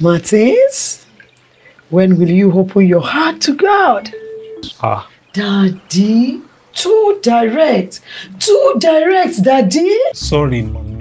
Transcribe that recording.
Martins, when will you open your heart to God? Ah. Daddy, too direct. Too direct, Daddy. Sorry, Mom.